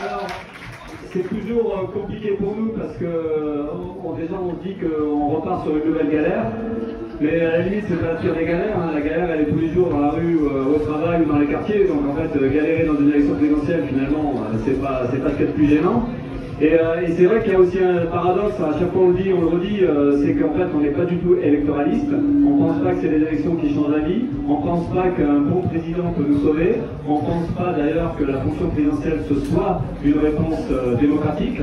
Alors, c'est toujours euh, compliqué pour nous parce que euh, on, déjà on dit qu'on repart sur une nouvelle galère. Mais à la limite, c'est pas pire des galères. hein. La galère, elle est tous les jours dans la rue, euh, au travail ou dans les quartiers. Donc en fait, galérer dans une élection présidentielle, finalement, c'est pas, c'est pas ce qu'il y a de plus gênant. Et, euh, et c'est vrai qu'il y a aussi un paradoxe, à chaque fois on le dit, on le redit, euh, c'est qu'en fait on n'est pas du tout électoraliste, on pense pas que c'est les élections qui changent la vie, on pense pas qu'un bon président peut nous sauver, on pense pas d'ailleurs que la fonction présidentielle ce soit une réponse euh, démocratique,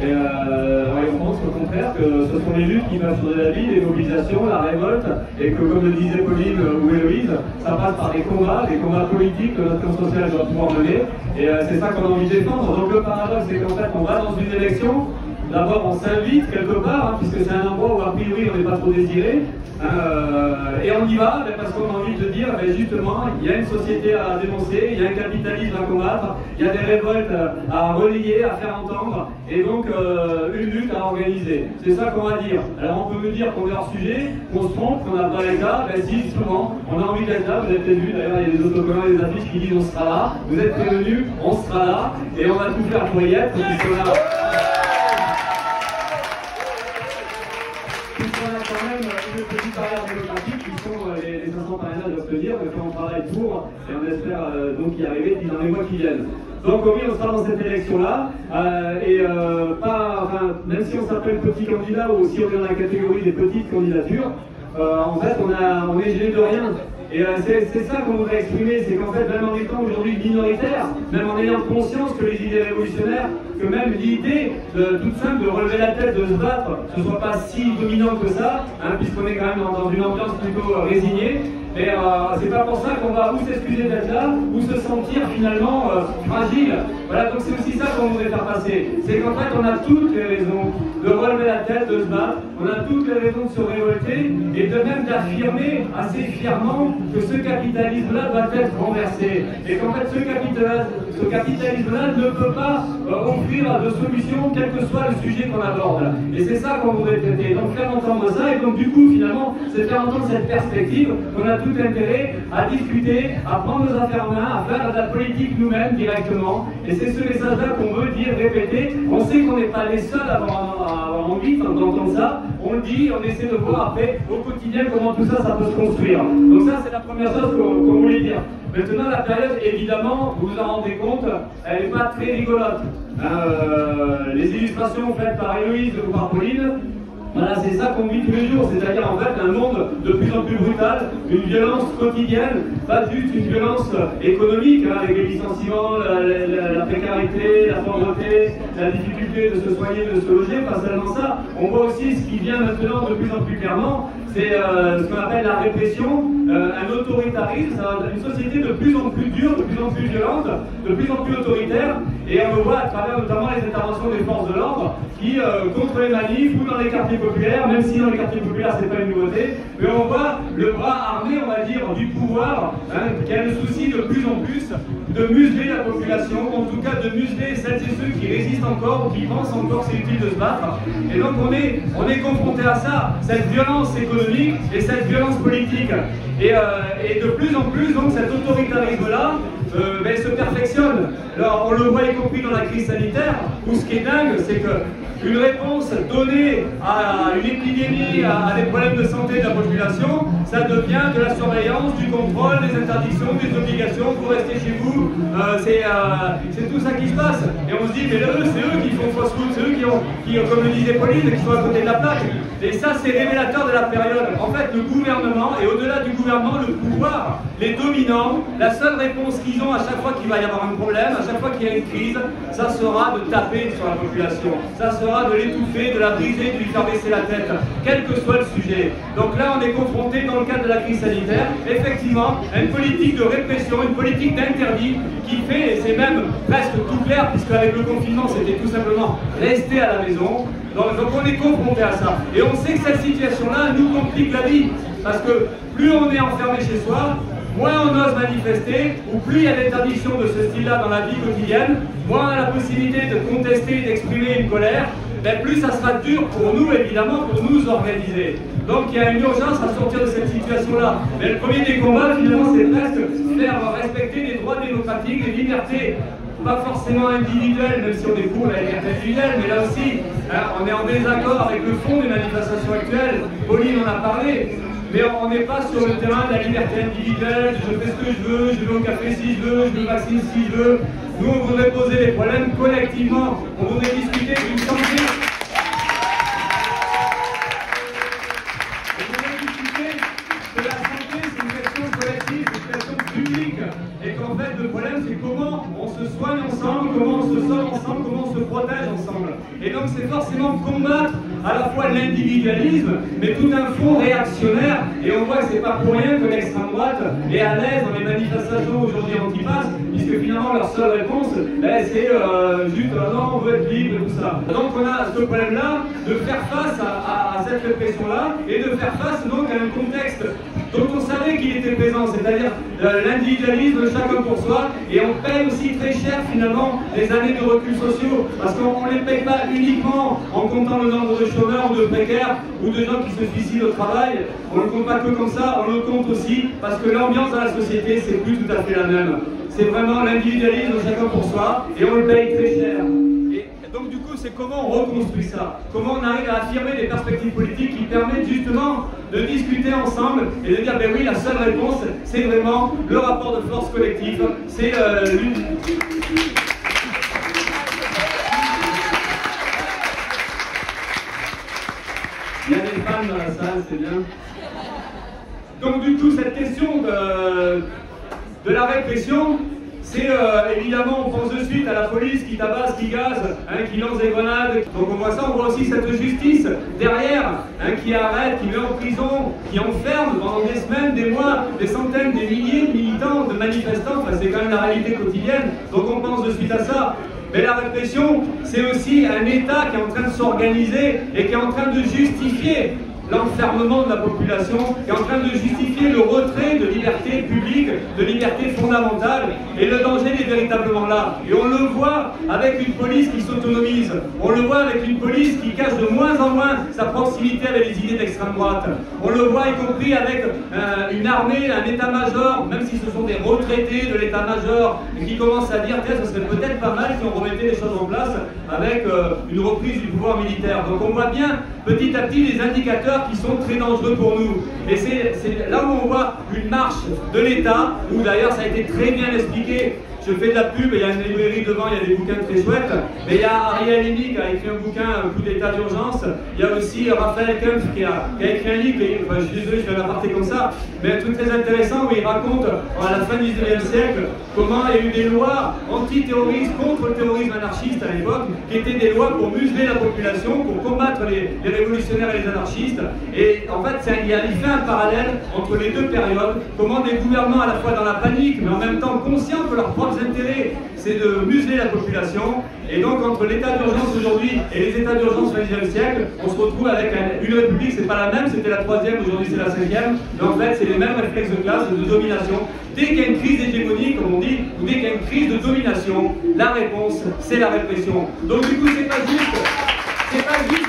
et, on pense au contraire que ce sont les luttes qui peuvent changer la vie, les mobilisations, la révolte, et que comme le disait Pauline ou Héloïse, ça passe par des combats, des combats politiques que notre camp social doit pouvoir mener, et c'est ça qu'on a envie de défendre. Donc le paradoxe c'est qu'en fait on va dans une élection, d'abord on s'invite quelque part, hein, puisque c'est un endroit où a priori on n'est pas trop désiré, hein, euh, et on y va ben, parce qu'on a envie de dire, ben, justement, il y a une société à dénoncer, il y a un capitalisme à combattre, il y a des révoltes à relayer, à faire entendre, et donc euh, une lutte à organiser. C'est ça qu'on va dire. Alors on peut me dire qu'on est hors sujet, qu'on se trompe, qu'on n'a pas l'État, ben si, souvent, on a envie d'être là, vous peut-être vu, d'ailleurs il y a des autocollants et des affiches qui disent on sera là, vous êtes prévenus, on sera là, et on va tout faire pour y être, a... barrière démocratique qui sont euh, les, les 500 parrainages se dire, mais on travaille pour et on espère euh, donc y arriver dans les mois qui viennent. Donc oui, on sera dans cette élection-là, euh, et même si on s'appelle petit candidat ou si on est dans la catégorie des petites candidatures, en fait on, a, on est gêné de rien. Et euh, c'est ça qu'on voudrait exprimer, c'est qu'en fait, même en étant aujourd'hui minoritaire, même en ayant conscience que les idées révolutionnaires, que même l'idée de, toute simple de relever la tête, de se battre, ne soit pas si dominante que ça, hein, puisqu'on est quand même dans, dans une ambiance plutôt euh, résignée. Mais euh, c'est pas pour ça qu'on va ou s'excuser d'être là, ou se sentir finalement euh, fragile. Voilà, donc c'est aussi ça qu'on voudrait faire passer. C'est qu'en fait, on a toutes les raisons de relever la tête, de se battre, on a toutes les raisons de se révolter, et de même d'affirmer assez fièrement que ce capitalisme-là doit être renversé. Et qu'en fait, ce capitalisme-là ne peut pas euh, offrir de solution, quel que soit le sujet qu'on aborde. Et c'est ça qu'on voudrait traiter. Donc faire entendre ça, et donc du coup, finalement, c'est faire entendre cette perspective qu'on a tout intérêt à discuter, à prendre nos affaires en main, à faire de la politique nous-mêmes directement. Et c'est ce message-là qu'on veut dire, répéter. On sait qu'on n'est pas les seuls à avoir, envie d'entendre ça. On le dit, on essaie de voir après au quotidien comment tout ça, ça peut se construire. Donc ça, c'est la première chose qu'on qu'on voulait dire. Maintenant, la période, évidemment, vous vous en rendez compte, elle n'est pas très rigolote. Euh, les illustrations faites par Héloïse ou par Pauline, voilà, c'est ça qu'on vit tous les jours, c'est-à-dire en fait un monde de plus en plus brutal, une violence quotidienne, pas juste une violence économique, hein, avec les licenciements, la, précarité, la pauvreté, la difficulté de se soigner, de se loger, pas seulement ça. On voit aussi ce qui vient maintenant de plus en plus clairement, c'est euh, ce qu'on appelle la répression, euh, un autoritarisme, une société de plus en plus dure, de plus en plus violente, de plus en plus autoritaire, et on le voit à travers notamment les interventions des forces de l'ordre qui, euh, contre les manifs ou dans les quartiers populaires, même si dans les quartiers populaires c'est pas une nouveauté, mais on voit le bras armé, on va dire, du pouvoir, hein, qui a le souci de plus en plus de museler la population, en tout cas de museler celles et ceux qui résistent encore, qui pensent encore c'est utile de se battre. Et donc on est, on est confronté à ça, cette violence économique et cette violence politique. Et, euh, et de plus en plus, donc cet autoritarisme-là euh, ben, se perfectionne. Alors on le voit y compris dans la crise sanitaire, où ce qui est dingue, c'est que une réponse donnée à une épidémie, à, des problèmes de santé de la population, ça devient de la surveillance, du contrôle, des interdictions, des obligations, vous restez chez vous, euh, c'est euh, tout ça qui se passe. Et on se dit, mais eux, c'est eux qui font fausse route, c'est eux qui ont, qui, comme le disait Pauline, qui sont à côté de la plaque. Et ça, c'est révélateur de la période. En fait, le gouvernement, et au-delà du gouvernement, le pouvoir, les dominants, la seule réponse qu'ils ont à chaque fois qu'il va y avoir un problème, à chaque fois qu'il y a une crise, ça sera de taper sur la population. Ça de l'étouffer, de la briser, de lui faire baisser la tête, quel que soit le sujet. Donc là, on est confronté, dans le cadre de la crise sanitaire, effectivement, à une politique de répression, une politique d'interdit qui fait, et c'est même presque tout clair, puisque avec le confinement, c'était tout simplement rester à la maison. Donc, donc on est confronté à ça. Et on sait que cette situation-là nous complique la vie. Parce que plus on est enfermé chez soi, moins on ose manifester, ou plus il y a d'interdiction de ce style-là dans la vie quotidienne, moins on a la possibilité de contester, d'exprimer une colère, ben plus ça sera dur pour nous, évidemment, pour nous organiser. Donc il y a une urgence à sortir de cette situation-là. Mais le premier des combats, finalement, c'est presque faire respecter les droits démocratiques, les libertés pas forcément individuelle, même si on est pour la liberté individuelle, mais là aussi, hein, on est en désaccord avec le fond des manifestations actuelles. Pauline en a parlé. Mais on n'est pas sur le terrain de la liberté individuelle, je fais ce que je veux, je vais au café si je veux, je me vaccine si je veux. Nous, on voudrait poser les problèmes collectivement, on voudrait discuter d'une santé comment on se sort ensemble, comment on se protège ensemble. Et donc c'est forcément combattre à la fois l'individualisme, mais tout un fond réactionnaire. Et on voit que c'est pas pour rien que l'extrême droite est à l'aise dans les manifestations aujourd'hui anti-pass, puisque finalement leur seule réponse, ben, c'est euh, juste euh, non, on veut être libre et tout ça. Donc on a ce problème-là de faire face à, cette répression-là et de faire face donc à un contexte était présent, c'est-à-dire l'individualisme de chacun pour soi, et on paye aussi très cher finalement les années de recul sociaux, parce qu'on ne les paye pas uniquement en comptant le nombre de chômeurs ou de précaires ou de gens qui se suicident au travail, on ne le compte pas que comme ça, on le compte aussi parce que l'ambiance dans la société, c'est plus tout à fait la même. C'est vraiment l'individualisme de chacun pour soi, et on le paye très cher c'est comment on reconstruit ça? Comment on arrive à affirmer des perspectives politiques qui permettent justement de discuter ensemble et de dire, ben oui, la seule réponse, c'est vraiment le rapport de force collective, c'est euh, Il y a des femmes dans la salle, c'est bien. Donc du coup, cette question de, de la répression, c'est euh, évidemment, on pense de suite à la police qui tabasse, qui gaze, hein, qui lance des grenades. Donc on voit ça, on voit aussi cette justice derrière, hein, qui arrête, qui met en prison, qui enferme pendant des semaines, des mois, des centaines, des milliers de militants, de manifestants. Enfin, c'est quand même la réalité quotidienne. Donc on pense de suite à ça. Mais la répression, c'est aussi un État qui est en train de s'organiser et qui est en train de justifier l'enfermement de la population, est en train de justifier le retrait de liberté publique, de liberté fondamentale, et le danger est véritablement là. Et on le voit avec une police qui s'autonomise, on le voit avec une police qui cache de moins en moins sa proximité avec les idées d'extrême droite, on le voit y compris avec euh, une armée, un état-major, même si ce sont des retraités de l'état-major, qui commencent à dire, tiens, ce serait peut-être pas mal si on remettait les choses en place avec euh, une reprise du pouvoir militaire. Donc on voit bien petit à petit les indicateurs qui sont très dangereux pour nous. Et c'est là où on voit une marche de l'État, où d'ailleurs ça a été très bien expliqué je fais de la pub, il y a une librairie devant, il y a des bouquins très chouettes. Mais il y a Ariel Henry qui a écrit un bouquin, un coup d'état d'urgence. Il y a aussi Raphaël Kempf qui a, écrit un livre, enfin, je suis désolé, je vais l'apparter comme ça, mais un truc très intéressant où il raconte à la fin du 19e siècle comment il y a eu des lois anti-terroristes contre le terrorisme anarchiste à l'époque, qui étaient des lois pour museler la population, pour combattre les, révolutionnaires et les anarchistes. Et en fait, il, il fait un parallèle entre les deux périodes, comment des gouvernements à la fois dans la panique, mais en même temps conscients que leur propre intérêts, c'est de museler la population. Et donc, entre l'état d'urgence aujourd'hui et les états d'urgence du XXe siècle, on se retrouve avec une république, c'est pas la même, c'était la troisième, aujourd'hui c'est la cinquième. Mais en fait, c'est les mêmes réflexes de classe, de domination. Dès qu'il y a une crise hégémonique, comme on dit, ou dès qu'il y a une crise de domination, la réponse, c'est la répression. Donc, du coup, c'est pas juste, c'est pas juste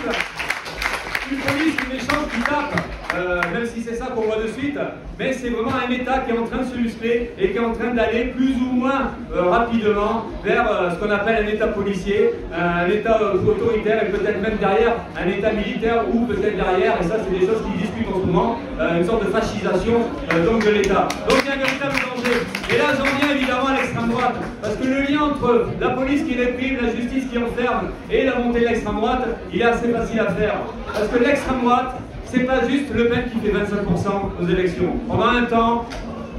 une police, une méchante qui tape. Euh, même si c'est ça qu'on voit de suite, mais c'est vraiment un État qui est en train de se muscler et qui est en train d'aller plus ou moins euh, rapidement vers euh, ce qu'on appelle un État policier, un État autoritaire et peut-être même derrière un État militaire ou peut-être derrière, et ça c'est des choses qui discutent en ce moment, une sorte de fascisation donc de l'État. Donc il y a un véritable danger. Et là j'en viens évidemment à l'extrême droite, parce que le lien entre la police qui réprime, la justice qui enferme et la montée de l'extrême droite, il est assez facile à faire. Parce que l'extrême droite, c'est pas juste Le Pen qui fait 25% aux élections. Pendant un temps,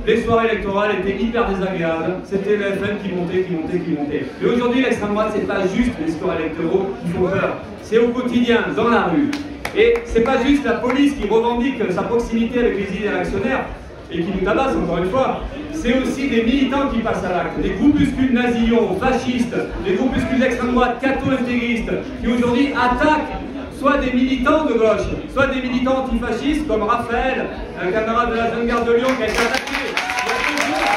les soirées électorales étaient hyper désagréables. C'était le FN qui montait, qui montait, qui montait. Et aujourd'hui, l'extrême droite, c'est pas juste les scores électoraux qui font peur. C'est au quotidien, dans la rue. Et c'est pas juste la police qui revendique sa proximité avec les idées réactionnaires et qui nous tabasse encore une fois. C'est aussi des militants qui passent à l'acte, des groupuscules nazillons, fascistes, des groupuscules d'extrême droite, catho-intégristes, qui aujourd'hui attaquent soit des militants de gauche, soit des militants antifascistes comme Raphaël, un camarade de la jeune garde de Lyon qui a été attaqué il y a deux jours.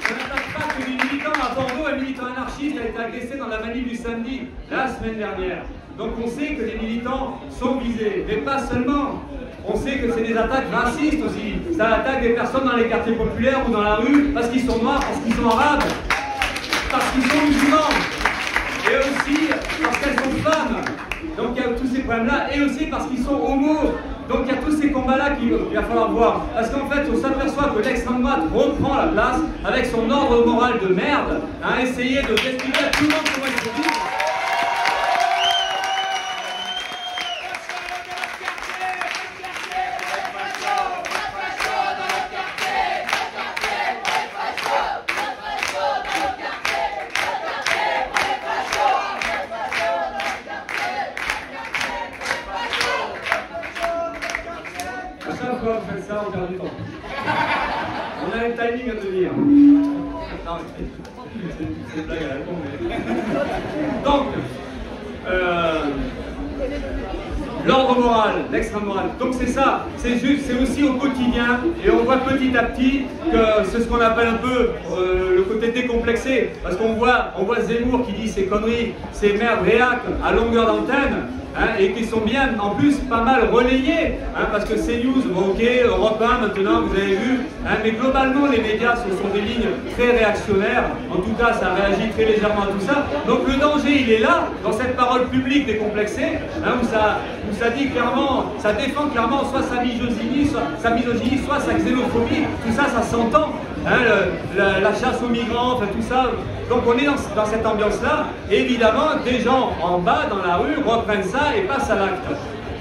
Je n'attaque pas que des militants à Bordeaux, un militant anarchiste a été agressé dans la manif du samedi, la semaine dernière. Donc on sait que les militants sont visés, mais pas seulement. On sait que c'est des attaques racistes aussi. Ça attaque des personnes dans les quartiers populaires ou dans la rue parce qu'ils sont noirs, parce qu'ils sont arabes, parce qu'ils sont musulmans. Parce qu'elles sont femmes. Donc il y a tous ces problèmes-là. Et aussi parce qu'ils sont homos. Donc il y a tous ces combats-là qu'il va falloir voir. Parce qu'en fait, on s'aperçoit que l'extrême droite reprend la place avec son ordre moral de merde, à essayer de respirer tout le monde Donc, euh, l'ordre moral, l'extrême moral. Donc c'est ça, c'est juste, c'est aussi au quotidien, et on voit petit à petit que c'est ce qu'on appelle un peu euh, le côté décomplexé, parce qu'on voit, on voit Zemmour qui dit ces conneries, ces merdes réac à longueur d'antenne, Hein, et qui sont bien en plus pas mal relayés, hein, parce que CNews, ok, Europe 1 maintenant, vous avez vu, hein, mais globalement les médias ce sont des lignes très réactionnaires, en tout cas ça réagit très légèrement à tout ça, donc le danger il est là, dans cette parole publique décomplexée, où, ça, où ça dit clairement, ça défend clairement soit sa misogynie, soit sa, misogynie, soit sa xénophobie, tout ça ça s'entend, la, chasse aux migrants, tout ça, donc on est dans, cette ambiance-là, évidemment des gens en bas dans la rue reprennent ça et passe à l'acte.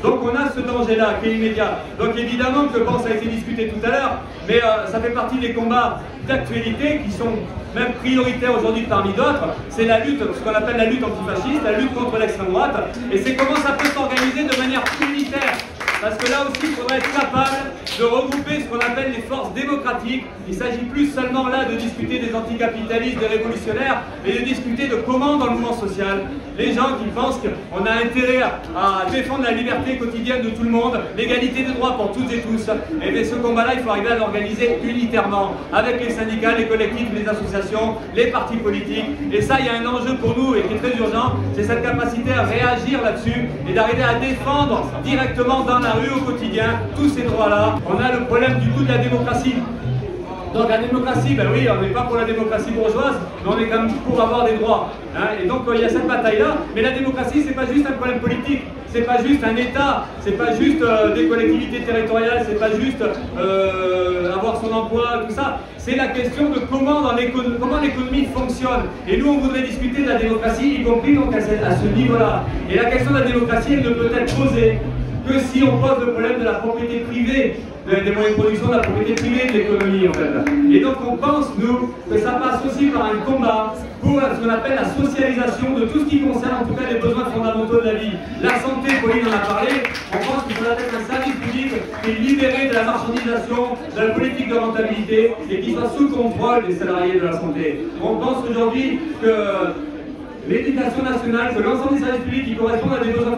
Donc on a ce danger-là qui est immédiat. Donc évidemment que bon, ça a été discuté tout à l'heure, mais euh, ça fait partie des combats d'actualité qui sont même prioritaires aujourd'hui parmi d'autres. C'est la lutte, ce qu'on appelle la lutte antifasciste, la lutte contre l'extrême droite. Et c'est comment ça peut s'organiser de manière unitaire. Parce que là aussi, il faudrait être capable de regrouper ce qu'on appelle les forces démocratiques. Il ne s'agit plus seulement là de discuter des anticapitalistes, des révolutionnaires, mais de discuter de comment dans le mouvement social, les gens qui pensent qu'on a intérêt à défendre la liberté quotidienne de tout le monde, l'égalité de droits pour toutes et tous, et bien ce combat-là, il faut arriver à l'organiser unitairement, avec les syndicats, les collectifs, les associations, les partis politiques. Et ça, il y a un enjeu pour nous et qui est très urgent, c'est cette capacité à réagir là-dessus et d'arriver à défendre directement dans la rue au quotidien tous ces droits-là on a le problème du coup de la démocratie. Donc la démocratie, ben oui, on n'est pas pour la démocratie bourgeoise, mais on est quand même pour avoir des droits. Hein. Et donc il y a cette bataille-là, mais la démocratie, c'est pas juste un problème politique, c'est pas juste un État, c'est pas juste euh, des collectivités territoriales, c'est pas juste euh, avoir son emploi, tout ça. C'est la question de comment l'économie fonctionne. Et nous, on voudrait discuter de la démocratie, y compris à ce niveau-là. Et la question de la démocratie, elle ne peut être posée que si on pose le problème de la propriété privée, des moyens de production, de la propriété privée de l'économie en fait. Et donc on pense, nous, que ça passe aussi par un combat pour ce qu'on appelle la socialisation de tout ce qui concerne en tout cas les besoins fondamentaux de la vie. La santé, Pauline en a parlé, on pense qu'il faudra être un service public qui est libéré de la marchandisation, de la politique de rentabilité et qui soit sous contrôle des salariés de la santé. On pense aujourd'hui que l'éducation nationale, que l'ensemble des services publics qui correspondent à des besoins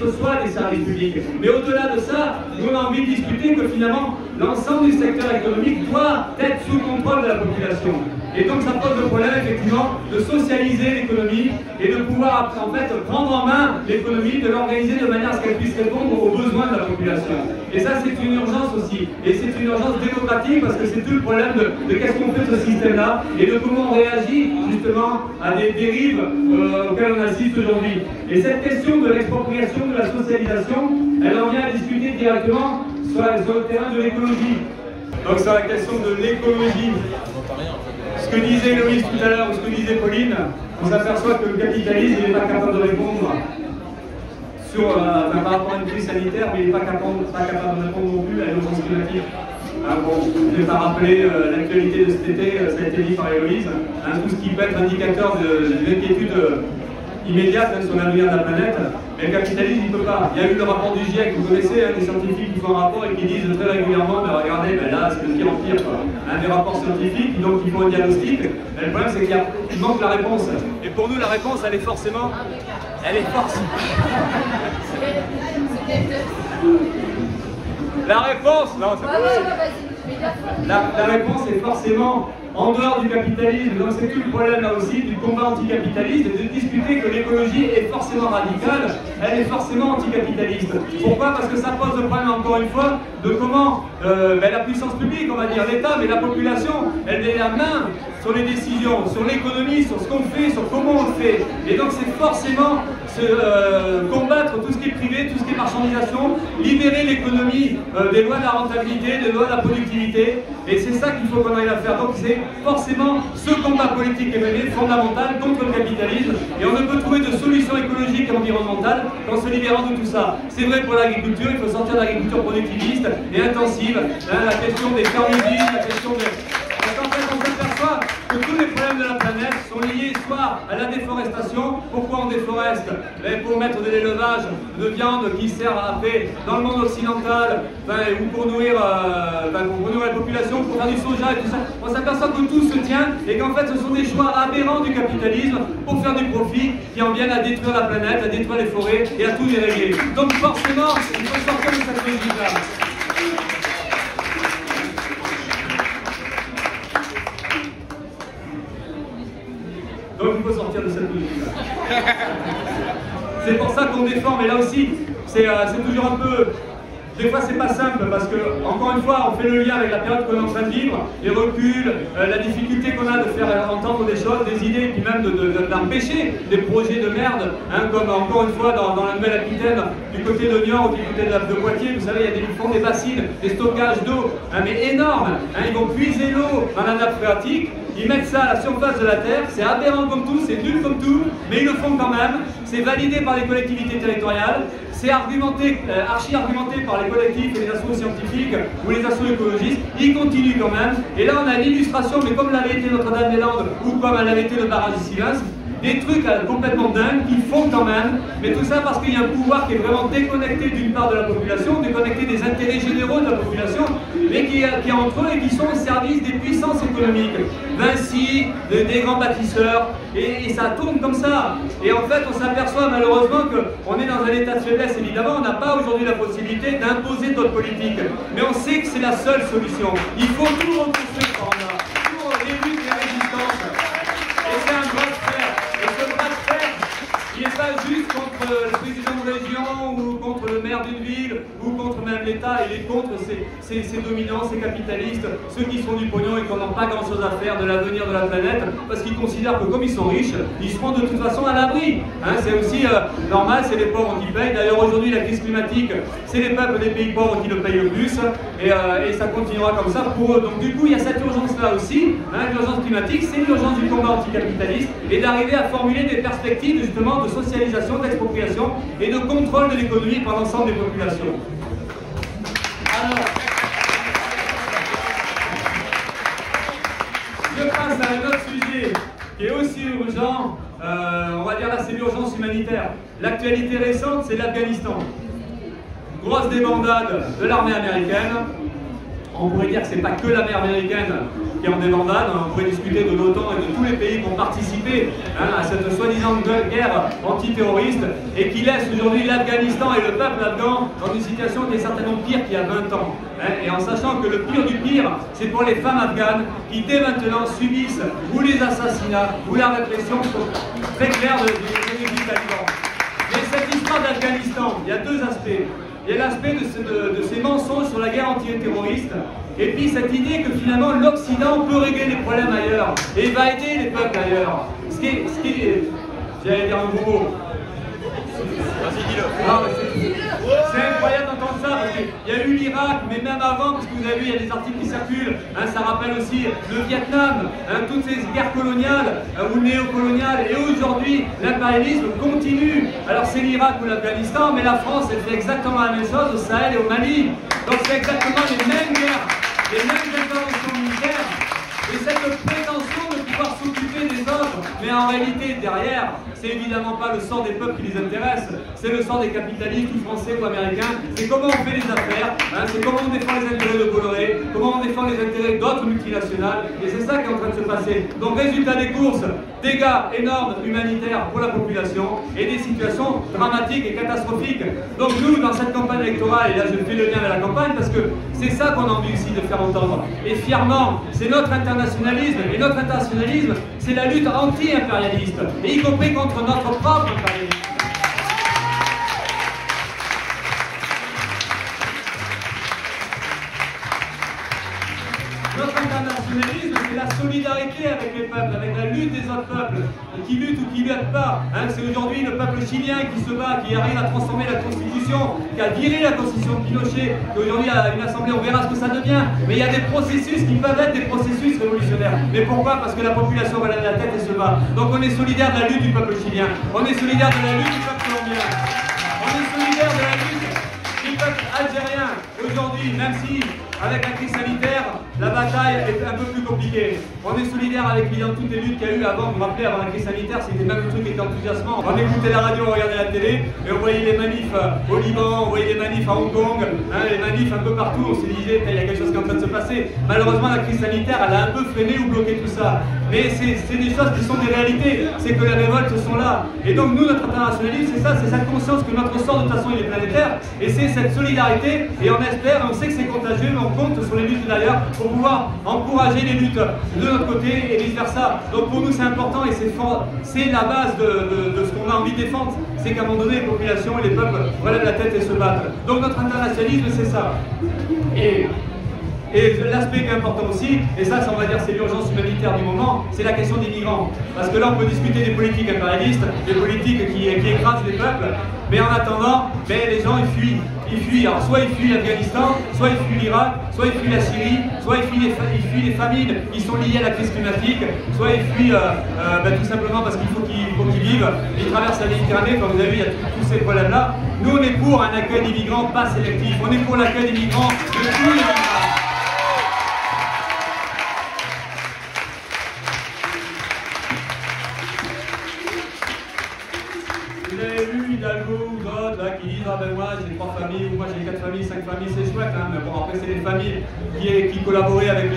ce soit des services publics. Mais au-delà de ça, nous on a envie de discuter que finalement, l'ensemble du secteur économique doit être sous contrôle de la population. Et donc ça pose le problème effectivement de socialiser l'économie et de pouvoir en fait prendre en main l'économie, de l'organiser de manière à ce qu'elle puisse répondre aux besoins de la population. Et ça c'est une urgence aussi. Et c'est une urgence démocratique parce que c'est tout le problème de, qu'est-ce qu'on fait de ce système-là et de comment on réagit justement à des dérives euh, auxquelles on assiste aujourd'hui. Et cette question de l'expropriation, de la socialisation, elle en vient à discuter directement sur, sur le terrain de l'écologie. Donc sur la question de l'écologie, ce que disait Loïs tout à l'heure, ou ce que disait Pauline, on s'aperçoit que le capitalisme n'est pas capable de répondre sur, euh, par rapport à une crise sanitaire, mais il n'est pas capable, de répondre non plus à l'urgence climatique. Hein, bon, je ne vais pas rappeler euh, l'actualité de cet été, euh, ça a été dit par Héloïse, hein, tout ce qui peut être indicateur d'inquiétude immédiate hein, sur l'avenir de la planète. Mais le capitalisme, il ne peut pas. Il y a eu le rapport du GIEC, vous connaissez, hein, des scientifiques qui font un rapport et qui disent très régulièrement, mais regardez, ben là, c'est le pire en pire. Des rapports scientifiques, donc ils font un diagnostic. Mais le problème, c'est qu'il manque la réponse. Et pour nous, la réponse, elle est forcément... Elle est forcément... La réponse, non, c'est pas la, la réponse est forcément en dehors du capitalisme. Donc c'est tout le problème là aussi du combat anticapitaliste de discuter que l'écologie est forcément radicale, elle est forcément anticapitaliste. Pourquoi? Parce que ça pose le problème encore une fois de comment euh, ben, la puissance publique, on va dire l'État, mais la population, elle met la main sur les décisions, sur l'économie, sur ce qu'on fait, sur comment on fait. Et donc c'est forcément se, euh, combattre tout ce qui est privé, tout ce qui est marchandisation, libérer l'économie euh, des lois de la rentabilité, des lois de la productivité. Et c'est ça qu'il faut qu'on arrive à faire. Donc c'est forcément ce combat politique est mené, fondamental, contre le capitalisme. Et on ne peut trouver de solution écologique et environnementale qu'en se libérant de tout ça. C'est vrai pour l'agriculture, il faut sortir de l'agriculture productiviste et intensive. Hein, la question des fermes la question de tous les problèmes de la planète sont liés soit à la déforestation. Pourquoi on déforeste? Ben, Pour mettre de l'élevage de viande qui sert après dans le monde occidental, ben, ou pour nourrir, euh, ben, pour nourrir la population, pour faire du soja et tout ça. On s'aperçoit que tout se tient et qu'en fait ce sont des choix aberrants du capitalisme pour faire du profit qui en viennent à détruire la planète, à détruire les forêts et à tout dérégler. Donc forcément, il faut sortir de cette logique-là. Donc il faut sortir de cette logique C'est pour ça qu'on défend, mais là aussi, euh, c'est toujours un peu des fois, c'est pas simple parce que, encore une fois, on fait le lien avec la période qu'on est en train de vivre, les reculs, euh, la difficulté qu'on a de faire entendre des choses, des idées, puis même d'empêcher de, des projets de merde, hein, comme encore une fois dans, la Nouvelle-Aquitaine, du côté de Niort ou du côté de, de, Poitiers, vous savez, il y a des, fonds des bassines, des stockages d'eau, hein, mais énormes. Hein, ils vont puiser l'eau dans la nappe phréatique, ils mettent ça à la surface de la Terre, c'est aberrant comme tout, c'est nul comme tout, mais ils le font quand même, c'est validé par les collectivités territoriales, c'est argumenté, euh, archi-argumenté par les collectifs et les associations scientifiques ou les associations écologistes, ils continuent quand même. Et là, on a l'illustration, mais comme l'avait été Notre-Dame-des-Landes ou comme elle avait été le barrage de des trucs complètement dingues qui font quand même, mais tout ça parce qu'il y a un pouvoir qui est vraiment déconnecté d'une part de la population, déconnecté des intérêts généraux de la population, mais qui, qui est entre eux et qui sont au service des puissances économiques. Vinci, des, grands bâtisseurs, et, ça tourne comme ça. Et en fait, on s'aperçoit malheureusement qu'on est dans un état de faiblesse, évidemment, on n'a pas aujourd'hui la possibilité d'imposer notre politique, mais on sait que c'est la seule solution. Il faut tout reconstruire l'État, il est contre ces, dominants, ces capitalistes, ceux qui font du pognon et qui n'ont pas grand chose à faire de l'avenir de la planète parce qu'ils considèrent que comme ils sont riches, ils seront de toute façon à l'abri. Hein, c'est aussi euh, normal, c'est les pauvres qui payent. D'ailleurs aujourd'hui la crise climatique, c'est les peuples des pays pauvres qui le payent le plus euh, et, ça continuera comme ça pour eux. Donc du coup il y a cette urgence-là aussi, hein, l'urgence climatique, c'est l'urgence du combat anticapitaliste et d'arriver à formuler des perspectives justement de socialisation, d'expropriation et de contrôle de l'économie par l'ensemble des populations. Qui est aussi urgent, euh, on va dire là c'est l'urgence humanitaire. L'actualité récente c'est l'Afghanistan. Grosse débandade de l'armée américaine, on pourrait dire que ce n'est pas que l'armée américaine qui en débandade, on pourrait discuter de l'OTAN et de tous les pays qui ont participé hein, à cette soi-disant guerre antiterroriste et qui laisse aujourd'hui l'Afghanistan et le peuple afghan dans une situation qui est certainement pire qu'il y a 20 ans. Hein, et en sachant que le pire du pire, c'est pour les femmes afghanes qui dès maintenant subissent ou les assassinats ou la répression très claire de, du talibans. Mais cette histoire d'Afghanistan, il y a deux aspects. Il y a l'aspect de, ces mensonges sur la guerre antiterroriste, et puis cette idée que finalement l'Occident peut régler les problèmes ailleurs, et va aider les peuples ailleurs. Ce qui est, ce qui est j'allais dire un gros mot. C'est incroyable d'entendre ça parce qu'il y a eu l'Irak, mais même avant, parce que vous avez vu, il y a des articles qui circulent, hein, ça rappelle aussi le Vietnam, hein, toutes ces guerres coloniales euh, ou néocoloniales, et aujourd'hui l'impérialisme continue. Alors c'est l'Irak ou l'Afghanistan, mais la France elle fait exactement la même chose au Sahel et au Mali. Donc c'est exactement les mêmes guerres, les mêmes interventions militaires, et cette prétention Mais en réalité, derrière, c'est évidemment pas le sort des peuples qui les intéresse, c'est le sort des capitalistes, ou français ou américains. C'est comment on fait les affaires, hein, c'est comment on défend les intérêts de Bolloré, comment on défend les intérêts d'autres multinationales, et c'est ça qui est en train de se passer. Donc, résultat des courses, dégâts énormes humanitaires pour la population et des situations dramatiques et catastrophiques. Donc, nous, dans cette campagne électorale, et là je fais le lien avec la campagne parce que c'est ça qu'on a envie aussi de faire entendre. Et fièrement, c'est notre internationalisme, et notre internationalisme, c'est la lutte anti-impérialiste, et y compris contre notre propre impérialisme. Solidarité avec les peuples, avec la lutte des autres peuples, qui luttent ou qui ne luttent pas. Hein, c'est aujourd'hui le peuple chilien qui se bat, qui arrive à transformer la Constitution, qui a viré la Constitution de Pinochet, qui aujourd'hui a une assemblée, on verra ce que ça devient. Mais il y a des processus qui peuvent être des processus révolutionnaires. Mais pourquoi? Parce que la population relève la tête et se bat. Donc on est solidaire de la lutte du peuple chilien, on est solidaire de la lutte du peuple colombien, on est solidaire de la lutte du peuple algérien. Aujourd'hui, même si avec la crise sanitaire, la bataille est un peu plus compliquée. On est solidaire avec évidemment toutes les luttes qu'il y a eu avant. Vous vous rappelez, avant la crise sanitaire, c'était même le truc qui était enthousiasmant. On écoutait la radio, on regardait la télé, et on voyait les manifs euh, au Liban, on voyait les manifs à Hong Kong, hein, les manifs un peu partout. On se disait, il y a quelque chose qui est en train de se passer. Malheureusement, la crise sanitaire, elle a un peu freiné ou bloqué tout ça. Mais c'est des choses qui sont des réalités. C'est que les révoltes sont là. Et donc, nous, notre internationalisme, c'est ça, c'est cette conscience que notre sort, de toute façon, il est planétaire. Et c'est cette solidarité. Et on espère, on sait que c'est contagieux, mais on compte sur les luttes d'ailleurs pour pouvoir encourager les luttes de notre côté et vice versa. Donc pour nous c'est important et c'est la base de ce qu'on a envie de défendre, c'est qu'à un moment donné les populations et les peuples relèvent la tête et se battent. Donc notre internationalisme c'est ça. Et et l'aspect qui est important aussi, et ça, ça on va dire c'est l'urgence humanitaire du moment, c'est la question des migrants. Parce que là on peut discuter des politiques impérialistes, des politiques qui, écrasent les peuples, mais en attendant, ben, les gens ils fuient. Ils fuient, alors soit ils fuient l'Afghanistan, soit ils fuient l'Irak, soit ils fuient la Syrie, soit ils fuient les, ils fuient les famines qui sont liées à la crise climatique, soit ils fuient euh, euh, ben, tout simplement parce qu'il faut qu'ils vivent. Ils traversent la Méditerranée, comme vous avez vu, il y a tous tous ces problèmes-là. Nous on est pour un accueil des migrants pas sélectif, on est pour l'accueil des migrants de tous les migrants.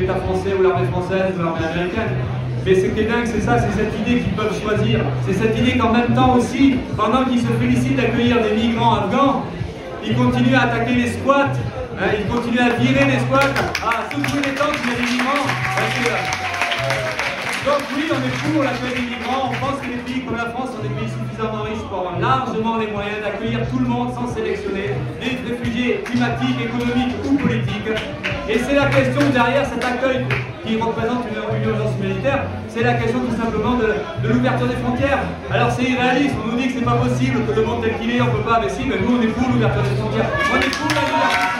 l'État français ou l'armée française ou l'armée américaine. Mais ce qui est dingue, c'est ça, c'est cette idée qu'ils peuvent choisir. C'est cette idée qu'en même temps aussi, pendant qu'ils se félicitent d'accueillir des migrants afghans, ils continuent à attaquer les squats, hein, ils continuent à virer les squats, à secouer les a des migrants. Donc oui, on est pour l'accueil des migrants. On pense que les pays comme la France sont des pays suffisamment riches pour avoir largement les moyens d'accueillir tout le monde sans sélectionner, des réfugiés climatiques, économiques ou politiques. Et c'est la question derrière cet accueil qui représente une, urgence humanitaire, c'est la question tout simplement de, de l'ouverture des frontières. Alors c'est irréaliste, on nous dit que c'est pas possible, que le monde tel qu'il est, on peut pas, mais si, mais nous on est pour l'ouverture des frontières. On est pour la liberté.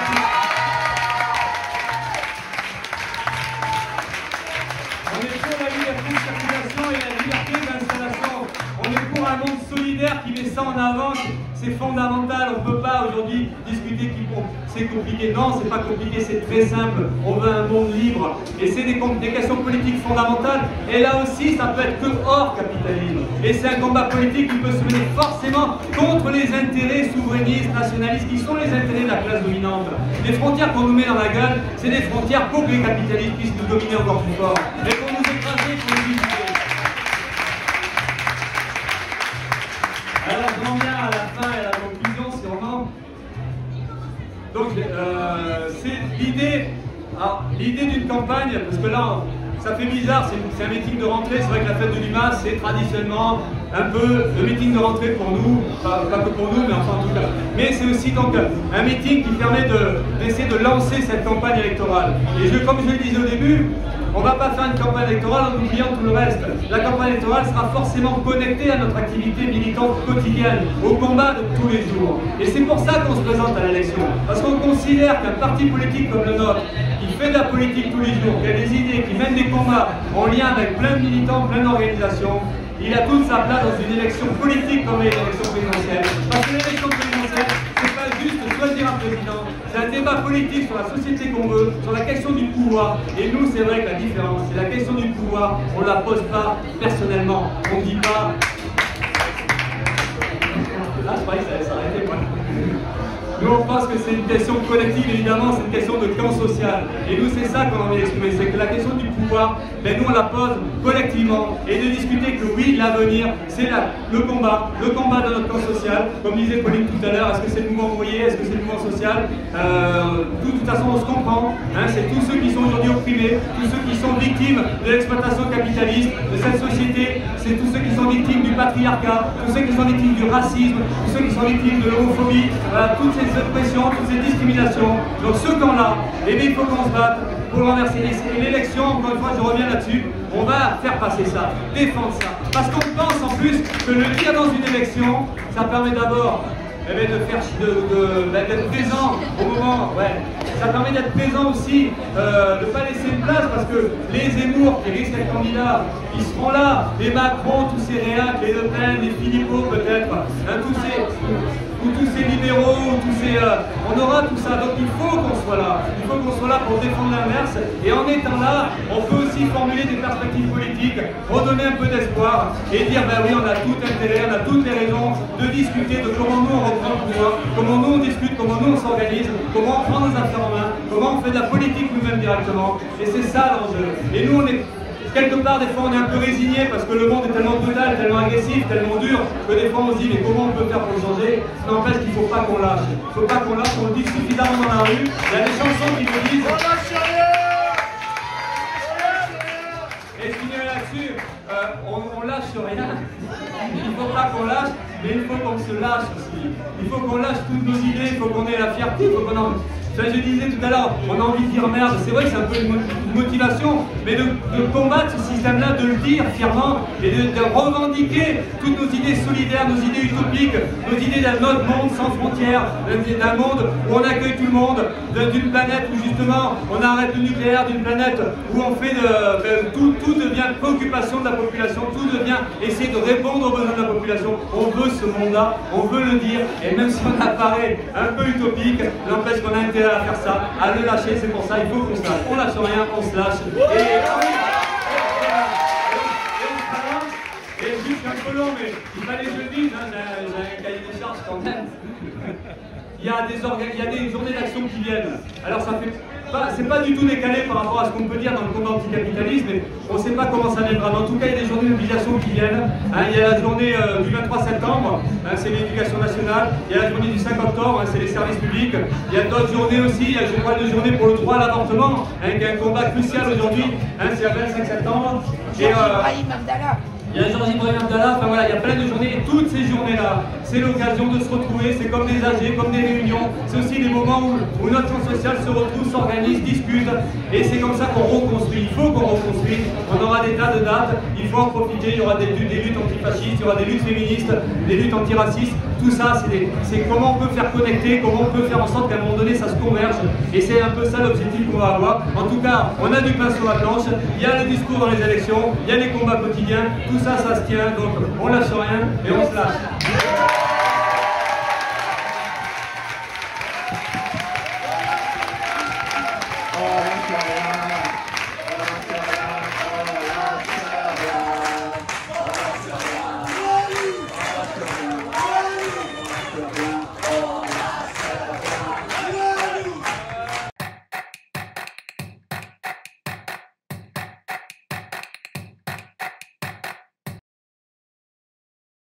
Ça en avant. C'est fondamental. On ne peut pas aujourd'hui discuter qui c'est compliqué. Non, c'est pas compliqué, c'est très simple. On veut un monde libre. Et c'est des, des questions politiques fondamentales. Et là aussi, ça peut être que hors capitalisme. Et c'est un combat politique qui peut se mener forcément contre les intérêts souverainistes, nationalistes, qui sont les intérêts de la classe dominante. Les frontières qu'on nous met dans la gueule, c'est des frontières pour que les capitalistes puissent nous dominer encore plus fort. Alors, L'idée d'une campagne, parce que là, ça fait bizarre, c'est un meeting de rentrée. C'est vrai que la fête de l'UMA, c'est traditionnellement un peu le meeting de rentrée pour nous, pas, que pour nous, mais enfin en tout cas. Mais c'est aussi donc un meeting qui permet de- d'essayer de, lancer cette campagne électorale. Et comme je le disais au début, on ne va pas faire une campagne électorale en oubliant tout le reste. La campagne électorale sera forcément connectée à notre activité militante quotidienne, au combat de tous les jours. Et c'est pour ça qu'on se présente à l'élection. Parce qu'on considère qu'un parti politique comme le nôtre, qui fait de la politique tous les jours, qui a des idées, qui mène des combats en lien avec plein de militants, plein d'organisations, il a toute sa place dans une élection politique comme une élection présidentielle. Parce que l'élection présidentielle, c'est pas juste choisir un président, c'est un débat politique sur la société qu'on veut, sur la question du pouvoir. Et nous, c'est vrai que la différence, c'est la question du pouvoir. on la pose pas personnellement. On ne dit pas. Ah, je croyais que ça allait s'arrêter, moi. Nous, on pense que c'est une question collective, évidemment, c'est une question de camp social. Et nous, c'est ça qu'on a envie d'exprimer, c'est que la question du pouvoir, ben, nous, on la pose collectivement et de discuter que oui, l'avenir, c'est le combat, le combat de notre camp social. Comme disait Pauline tout à l'heure, est-ce que c'est le mouvement ouvrier, est-ce que c'est le mouvement social? Euh, De toute façon, on se comprend. Hein, c'est tous ceux qui sont aujourd'hui opprimés, tous ceux qui sont victimes de l'exploitation capitaliste, de cette société, c'est tous ceux qui sont victimes du patriarcat, tous ceux qui sont victimes du racisme, tous ceux qui sont victimes de l'homophobie, toutes ces oppressions, toutes ces discriminations. Donc ce camp-là, eh il faut qu'on se batte pour renverser. Et l'élection, encore une fois, je reviens là-dessus, on va faire passer ça, défendre ça. Parce qu'on pense en plus que le dire dans une élection, ça permet d'abord eh de faire de, bah, d'être présent au moment, ouais. Ça permet d'être présent aussi, euh, de ne pas laisser de place parce que les Zemmour qui risquent d'être candidats, ils seront là, les Macron, tous ces réacs, les Le Pen, les Philippot peut-être, hein, tous ces ou tous ces libéraux, ou tous ces, euh, on aura tout ça. Donc il faut qu'on soit là. Il faut qu'on soit là pour défendre l'inverse. Et en étant là, on peut aussi formuler des perspectives politiques, redonner un peu d'espoir et dire ben oui, on a tout intérêt, on a toutes les raisons de discuter de comment nous on reprend le pouvoir, comment nous on discute, comment nous on s'organise, comment on prend nos affaires en main, comment on fait de la politique nous-mêmes directement. Et c'est ça l'enjeu. Et nous on est quelque part, des fois, on est un peu résigné parce que le monde est tellement brutal, tellement agressif, tellement dur, que des fois, on se dit, mais comment on peut faire pour changer? Fait, qu'il ne faut pas qu'on lâche. Il ne faut pas qu'on lâche, on le dit suffisamment dans la rue. Il y a des chansons qui me disent... On lâche rien Et je finirai là-dessus, euh, on, on, lâche rien. Il ne faut pas qu'on lâche, mais il faut qu'on se lâche aussi. Il faut qu'on lâche toutes nos idées, il faut qu'on ait la fierté, il faut qu'on en je disais tout à l'heure, on a envie de dire merde, c'est vrai que c'est un peu une motivation, mais de, combattre ce système-là, de le dire fièrement et de, revendiquer toutes nos idées solidaires, nos idées utopiques, nos idées d'un autre monde sans frontières, d'un monde où on accueille tout le monde, d'une planète où justement on arrête le nucléaire, d'une planète où on fait de, tout, tout devient préoccupation de la population, tout devient essayer de répondre aux besoins de la population. On veut ce monde-là, on veut le dire, et même si on apparaît un peu utopique, n'empêche qu'on a intérêt à faire ça, à le lâcher, c'est pour ça, il faut qu'on se lâche. On lâche rien, on se lâche. Et, et juste un peu long, mais il fallait que je le dise, hein, j'ai un cahier des charges quand même. Il y a des, il y a des journées d'action qui viennent. Alors ça fait c'est pas du tout décalé par rapport à ce qu'on peut dire dans le combat anticapitalisme, mais on ne sait pas comment ça viendra. Mais en tout cas, il y a des journées de mobilisation qui viennent. Hein, il y a la journée euh, du 23 septembre, hein, c'est l'éducation nationale. Il y a la journée du 5 octobre, hein, c'est les services publics. Il y a d'autres journées aussi. Il y a, je crois, une journée pour le droit à l'avortement, qui est un combat crucial aujourd'hui. c'est le 25 septembre. Et, euh, il y a Georges Ibrahim Abdallah, enfin voilà, il y a plein de journées, et toutes ces journées-là, c'est l'occasion de se retrouver, c'est comme des AG, comme des réunions, c'est aussi des moments où, notre champ social se retrouve, s'organise, discute, et c'est comme ça qu'on reconstruit, il faut qu'on reconstruise, on aura des tas de dates, il faut en profiter, il y aura des, des luttes antifascistes, il y aura des luttes féministes, des luttes antiracistes, tout ça, c'est comment on peut faire connecter, comment on peut faire en sorte qu'à un moment donné, ça se converge, et c'est un peu ça l'objectif qu'on va avoir. En tout cas, on a du pain sur la planche, il y a le discours dans les élections, il y a les combats quotidiens, tout ça, ça se tient, donc on lâche rien et on se lâche.